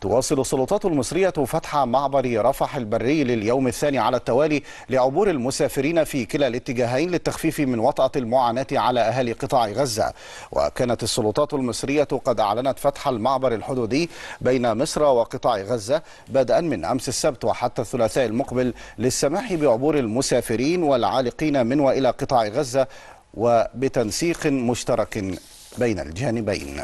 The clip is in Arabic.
تواصل السلطات المصرية فتح معبر رفح البري لليوم الثاني على التوالي لعبور المسافرين في كلا الاتجاهين للتخفيف من وطأة المعاناة على أهالي قطاع غزة. وكانت السلطات المصرية قد أعلنت فتح المعبر الحدودي بين مصر وقطاع غزة بدءا من أمس السبت وحتى الثلاثاء المقبل للسماح بعبور المسافرين والعالقين من وإلى قطاع غزة وبتنسيق مشترك بين الجانبين.